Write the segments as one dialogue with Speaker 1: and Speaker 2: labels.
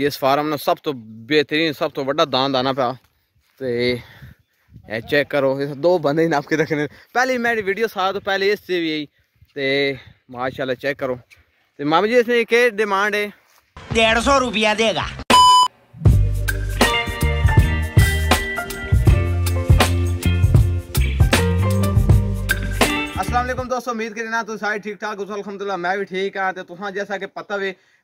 Speaker 1: ਇਸ ਫਾਰਮ ਨੂੰ ਸਭ ਤੋਂ ਬਿਹਤਰੀਨ ਸਭ ਤੋਂ ਵੱਡਾ ਦਾਨ ਆਣਾ ਪਿਆ ਤੇ ਇਹ ਚੈੱਕ ਕਰੋ ਇਸ ਦੋ ਬੰਦੇ ਨਾਪ ਕੇ ਰੱਖਣੇ ਪਹਿਲੀ ਮੇਰੀ ਵੀਡੀਓ ਸਾਰਾ ਤੋਂ ਪਹਿਲੇ ਇਸ ਤੇ ਵੀ ਆਈ ਤੇ ਮਾਸ਼ਾਅੱਲਾ ਚੈੱਕ ਕਰੋ ਤੇ ਮਾਮਾ ਜੀ ਇਸਨੇ ਕੀ ਡਿਮਾਂਡ ਹੈ
Speaker 2: डेढ़ सौ रुपया देगा
Speaker 1: अस्सलाम वालेकुम दोस्तों उम्मीद करना तुम सारे ठीक ठाक हो अल्हम्दुलिल्लाह मैं भी ठीक हाँ तो तुहां जैसा कि पता वे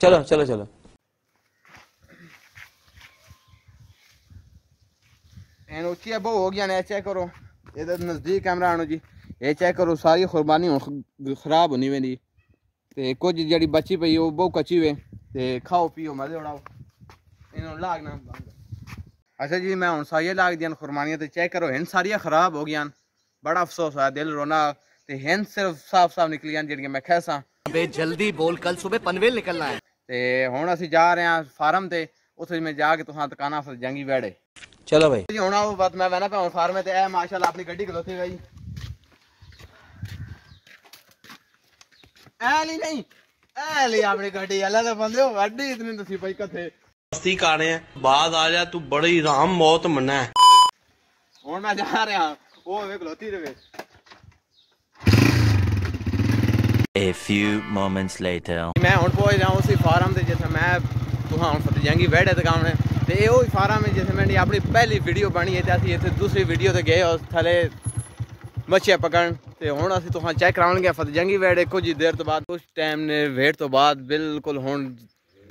Speaker 1: चलो चलो चलो। एनो अब हो गया ना चेक करो।
Speaker 3: इधर
Speaker 1: तो नज़दीक कैमरा आनो जी। ये चेक करो सारी कुरबानी खराब होनी मेरी कुछ जी बची पी वो बहुत कची हुए ते खाओ पियो मज़े उड़ाओ। इन लागना अच्छा जी मैं हूँ सारिया लाग दिया कुरबानियाँ तो चेक करो इन सारिया खराब हो गई बड़ा अफसोस आया दिल रोना। ते हिंद सिर्फ़ साफ़ साफ़ निकलियाँ जी मैं
Speaker 2: खैसा। जल्दी बोल कल सुबह पनवेल निकलना है।
Speaker 1: ਤੇ ਹੁਣ ਅਸੀਂ ਜਾ ਰਹੇ ਹਾਂ ਫਾਰਮ ਤੇ ਉੱਥੇ ਮੈਂ ਜਾ ਕੇ ਤੁਹਾਂ ਦੁਕਾਨਾਂ ਫਸ ਜਾਂਗੀ ਵੜੇ
Speaker 4: ਚਲੋ ਭਾਈ
Speaker 1: ਜੀ ਹੁਣ ਆਓ ਬਾਤ ਮੈਂ ਵੈਣਾ ਭਾਵੇਂ ਫਾਰਮ ਤੇ ਇਹ ਮਾਸ਼ਾਅੱਲਾ ਆਪਣੀ ਗੱਡੀ ਖਲੋਤੀ ਗਈ ਐਲੀ ਨਹੀਂ ਐਲੀ ਆਪਣੀ ਗੱਡੀ ਅੱਲਾ ਦੇ ਬੰਦੇ ਹੋ ਗੱਡੀ ਇਤਨੀ ਤੁਸੀਂ ਭਾਈ ਕਥੇ
Speaker 3: ਮਸਤੀ ਕਰ ਰਹੇ ਆ ਬਾਦ ਆ ਜਾ ਤੂੰ ਬੜੀ ਰਾਮ ਮੌਤ ਮੰਨਾ
Speaker 1: ਹੁਣ ਮੈਂ ਜਾ ਰਿਹਾ ਉਹ ਵੇਖ ਖਲੋਤੀ ਰਵੇ
Speaker 5: A few moments later.
Speaker 1: ਮੈਂ ਹੁਣ ਪਹੁੰਚ ਰਿਹਾ ਉਸੇ ਫਾਰਮ ਤੇ ਜਿੱਥੇ ਮੈਂ ਤੁਹਾਂ ਹੁਣ ਫਤਿਹਜੰਗੀ ਵੜੇ ਤੇ ਕੰਮ ਨੇ। ਤੇ ਇਹ ਉਹ ਫਾਰਮ ਹੈ ਜਿੱਥੇ ਮੈਂ ਆਪਣੀ ਪਹਿਲੀ ਵੀਡੀਓ ਬਣੀ ਹੈ ਤੇ ਅਸੀਂ ਇੱਥੇ ਦੂਸਰੀ ਵੀਡੀਓ ਤੇ ਗਏ ਉਸ ਥਲੇ ਮੱਛੀਆਂ ਪਕੜਨ। ਤੇ ਹੁਣ ਅਸੀਂ ਤੁਹਾਂ ਚੈੱਕ ਕਰਾਉਣਗੇ ਫਤਿਹਜੰਗੀ ਵੜੇ ਕੁਝ ਹੀ ਦੇਰ ਤੋਂ ਬਾਅਦ। ਕੁਝ ਟਾਈਮ ਨੇ ਵੇਟ ਤੋਂ ਬਾਅਦ ਬਿਲਕੁਲ ਹੁਣ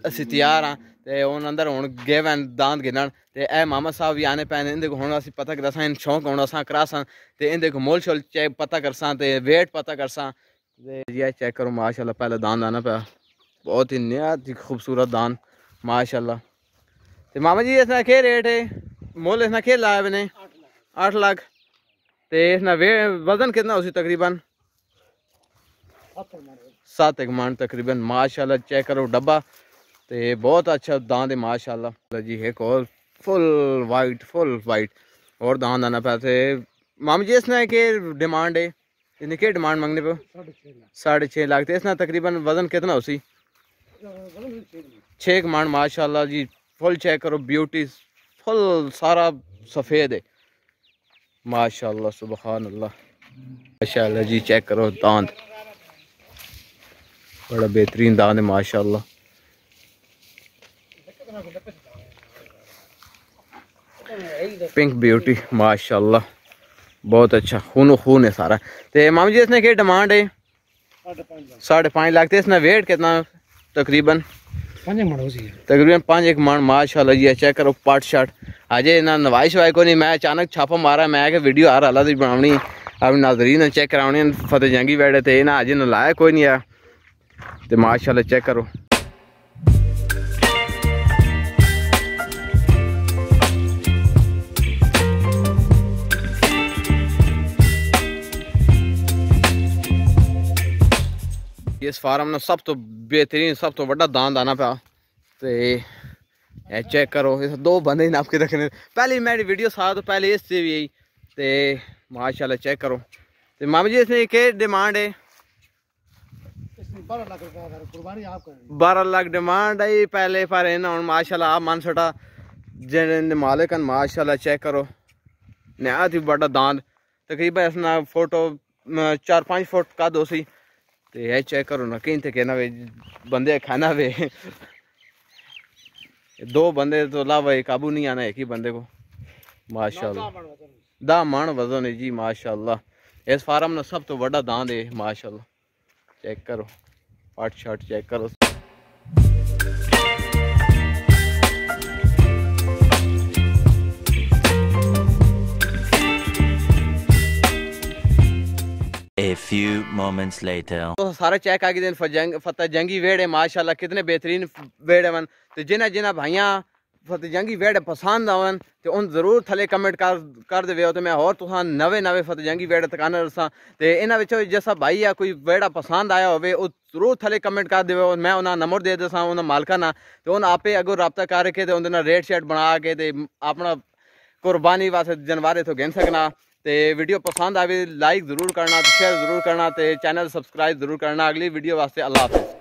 Speaker 1: ਅਸੀਂ ਤਿਆਰ ਹਾਂ ਤੇ ਹੁਣ ਅੰਦਰ ਹੁਣ ਗਏ ਵੈਨ ਦਾੰਦ ਗਿਣਨ। ਤੇ ਇਹ ਮਾਮਾ ਸਾਹਿਬ ਵੀ ਆਨੇ ਪੈਣੇ, ਇਹਦੇ ਕੋ ਹੁਣ ਅਸੀਂ ਪਤਾ ਕਰਸਾਂ ਇਨ ਸ਼ੌਂਕ ਹੁਣ ਅਸਾਂ ਕਰਾਸਾਂ। ਤੇ ਇਹਦੇ ਕੋ ਮੋਲ ਸ਼ੋਲ ਚੈੱਕ ਪਤਾ ਕਰਸਾਂ ਤੇ ਵੇਟ ਪਤਾ ਕਰਸਾਂ। ये चेक करो माशा पहले दान लाना पे बहुत ही नया खूबसूरत दान माशा तो मामा जी, इसने के रेट है? मुल इसने के लाया मैंने अठ लाख। तो इसने वे वज़न कितना उसी तकरीबन? सात एक मन तकरीबन माशा चेक करो, डब्बा। तो बहुत अच्छा दान है, माशाल्लाह। जी, एक और फुल वाइट फुल वाइट और दान दाना पैसे मामा जी, इसने के डिमांड है? इसने क्या डिमांड मांगने पे? साढ़े छः लाख थे इसने तकरीबन वज़न कितना उसी? छः कमांड माशाल्लाह जी। फुल चेक करो ब्यूटी फुल सारा सफ़ेद है। माशाल्लाह सुबहान अल्लाह माशाल्लाह जी चेक करो दांत। बड़ा बेहतरीन दांत है, माशाल्लाह। पिंक ब्यूटी माशाल्लाह। बहुत अच्छा खून खून है सारा। तो मामा जी इसने क्या डिमांड है? साढ़े पाँच लाख। इसने वेट कितना तकरीबन? तकरीबन पाँच एक मान माशाल्लाह जी चेक करो पट शट। अजय ना नवाई शवाई को नहीं मैं अचानक छापा मारा मैं वीडियो हर हालत बनानी अपनी नाजरीन ने चेक करानी फतेह जंगी बैठे थे ना अजय ने लाया कोई नहीं आया तो माशाल्लाह चेक करो। ਇਸ ਫਾਰਮ ਨੂੰ ਸਭ ਤੋਂ ਬਿਹਤਰੀਨ ਸਭ ਤੋਂ ਵੱਡਾ ਦਾਨ ਆਣਾ ਪਿਆ ਤੇ ਇਹ ਚੈੱਕ ਕਰੋ ਇਸ ਦੋ ਬੰਦੇ ਹੀ ਨਾਪ ਕੇ ਰੱਖਣੇ ਪਹਿਲੀ ਮੇਰੀ ਵੀਡੀਓ ਸਾਰਾ ਤੋਂ ਪਹਿਲੇ ਇਸ ਤੇ ਵੀ ਆਈ ਤੇ ਮਾਸ਼ਾਅੱਲਾ ਚੈੱਕ ਕਰੋ ਤੇ ਮਾਮਾ ਜੀ ਇਸਨੇ ਕੀ ਡਿਮਾਂਡ ਹੈ 12 ਲੱਖ ਡਿਮਾਂਡ ਹੈ ਪਹਿਲੇ ਪਰ ਇਹਨਾਂ ਹੁਣ ਮਾਸ਼ਾਅੱਲਾ ਆ ਮਨ ਛੋਟਾ ਜਿਹੜੇ ਨੇ ਮਾਲਕ ਹਨ ਮਾਸ਼ਾਅੱਲਾ ਚੈੱਕ ਕਰੋ ਨਿਆਤ ਹੀ ਵੱਡਾ ਦਾਨ ਤਕਰੀਬਨ ਇਸ ਨਾਲ ਫੋਟੋ 4-5 ਫੁੱਟ ਕੱਦ ਹੋ ਸੀ ਤੇ ਇਹ ਚੈੱਕ ਕਰੋ ਨਾ ਕਿੰਨ ਤੇ ਕਹਿਣਾ ਵੇ ਬੰਦੇ ਖਾਣਾ ਵੇ। ਦੋ ਬੰਦੇ ਤੋਂ ਇਲਾਵਾ ਇਹ ਕਾਬੂ ਨਹੀਂ ਆਣਾ ਇੱਕ ਹੀ ਬੰਦੇ ਕੋ ਮਾਸ਼ਾਅੱਲਾ। ਦਾ ਮਣ ਵਜ਼ਨ। ਹੈ ਜੀ ਮਾਸ਼ਾਅੱਲਾ। ਇਸ ਫਾਰਮ ਨੂੰ ਸਭ ਤੋਂ ਵੱਡਾ ਦਾਂਦ ਦੇ ਮਾਸ਼ਾਅੱਲਾ। ਚੈੱਕ ਕਰੋ। ਪਾਟ ਸ਼ਾਟ ਚੈੱਕ
Speaker 5: ਕਰੋ। few moments later.
Speaker 1: तो सारा चेक आगे दिन फजंग फतेह जंगी वेड़ है माशाल्लाह, कितने बेहतरीन वेड़ है वन। तो जिन्हें जिन्हें भाइयाँ फतेह जंगी वेड़ पसंद आवन तो उन ज़रूर थले कमेंट कर कर देवे तो मैं और तुसा नवे नवे फतेह जंगी वेड़ तकाना रसा तो इन्होंने जैसा भाई या कोई वेड़ा पसंद आया होवे उस ज़रूर थले कमेंट कर देवे और मैं उन्हें नंबर दे दसा उन्हें मालका ना। तो उन्हें आपे अगर रबता करके तो उन्हें रेट शेट बना के तो अपना कुर्बानी वास्ते जनवारे तो गिन ਤੇ ਵੀਡੀਓ ਪਸੰਦ ਆਵੇ ਲਾਈਕ ਜ਼ਰੂਰ ਕਰਨਾ ਤੇ ਸ਼ੇਅਰ ਜ਼ਰੂਰ ਕਰਨਾ ਤੇ ਚੈਨਲ ਸਬਸਕ੍ਰਾਈਬ ਜ਼ਰੂਰ ਕਰਨਾ। ਅਗਲੀ ਵੀਡੀਓ ਵਾਸਤੇ ਅੱਲਾਹ ਹਾਫਿਜ਼।